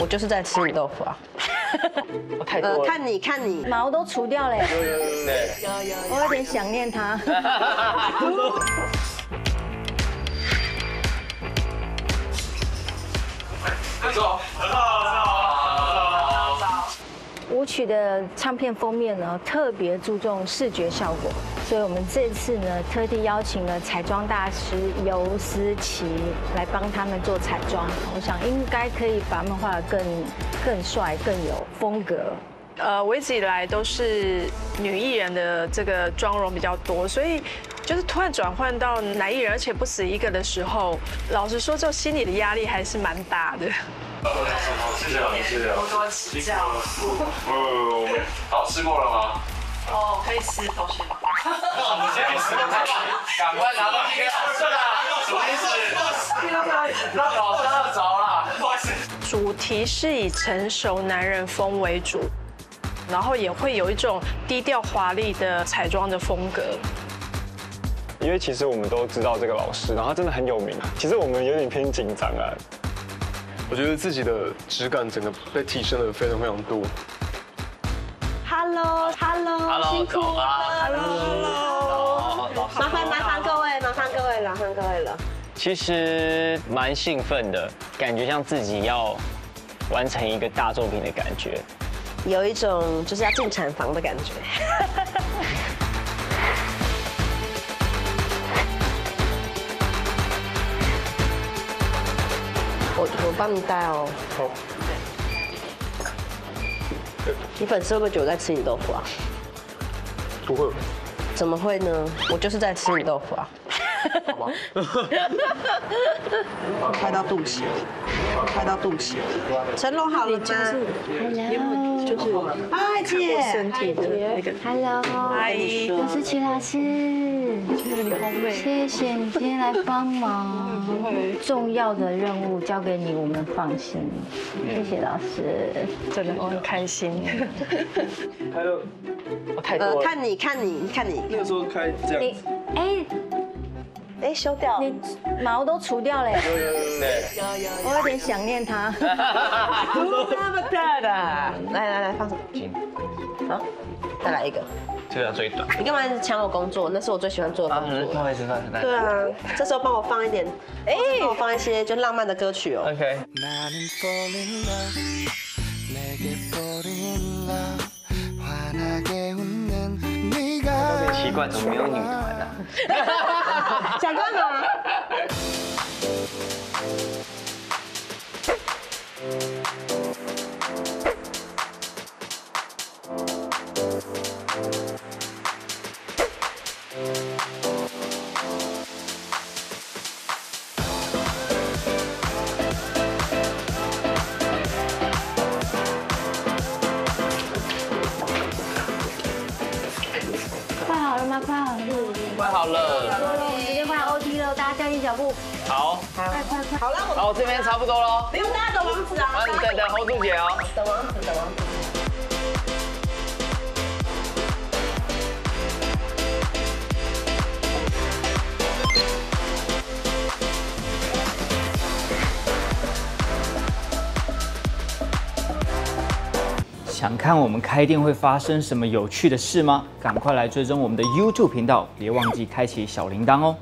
我就是在吃你豆腐啊。太多了。看你看你，毛都除掉了我有点想念他。没错，很好，很好，很好。曲的唱片封面呢，特别注重视觉效果，所以我们这次呢，特地邀请了彩妆大师尤思琪来帮他们做彩妆。我想应该可以把他们画得更更帅、更有风格。呃，我一直以来都是女艺人的这个妆容比较多，所以就是突然转换到男艺人，而且不止一个的时候，老实说，就心里的压力还是蛮大的。谢谢老师。多多指教。哦，好，吃过了吗？哦，可以吃，同学。我们先吃，赶快拿到给老师啦！什么意思？让老师饿着了。不好意思。主题是以成熟男人风为主，然后也会有一种低调华丽的彩妆的风格。因为其实我们都知道这个老师，然后他真的很有名。其实我们有点偏紧张啊。我觉得自己的质感整个被提升了非常非常多。Hello，Hello，辛苦了，Hello，麻烦麻烦各位，麻烦各位，麻烦各位了。其实蛮兴奋的，感觉像自己要完成一个大作品的感觉。有一种就是要进产房的感觉。帮你带哦。好。你粉丝会不会觉得我在吃你豆腐啊？不会。怎么会呢？我就是在吃你豆腐啊。好吧。开到肚脐，开到肚脐。成龙好了吗？就是嗨姐，身体的那个。Hello，嗨，我是齐老师，你好美。谢谢你今天来帮忙，重要的任务交给你，我们放心。谢谢老师，真的我很开心。还有，太多呃，了。看你看你看你，那个时候开这样子，哎，哎，修掉。你毛都除掉了耶，对，我有点想念他。那么大的，来来来，放手。好，再来一个。这个要最短。你干嘛一直抢我工作？那是我最喜欢做的工作。不好意思，不好意思。对啊，这时候帮我放一点，哎，帮我放一些就浪漫的歌曲哦。OK。没有女团啊？想干嘛？快好了。时间快 OT 了，大家加紧脚步。好，快快快！好了，我好，这边差不多喽。不用大家等王子啊啊，，你等等 hold 住姐哦。等王子，等王子。想看我们开店会发生什么有趣的事吗？赶快来追踪我们的 YouTube 频道，别忘记开启小铃铛哦。